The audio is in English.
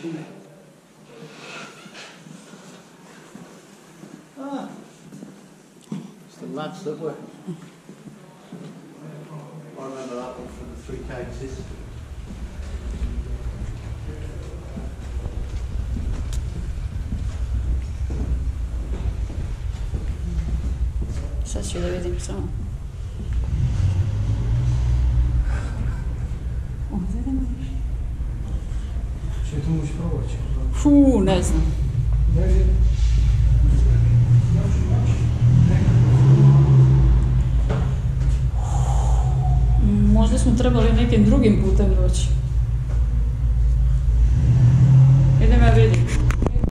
čine. A, ah. It's the lads that were. I remember that one from the Three Cases. Ću da vidim samo. Moći proći. Fuu, ne znam. Možda smo trebali nekim drugim putem doći.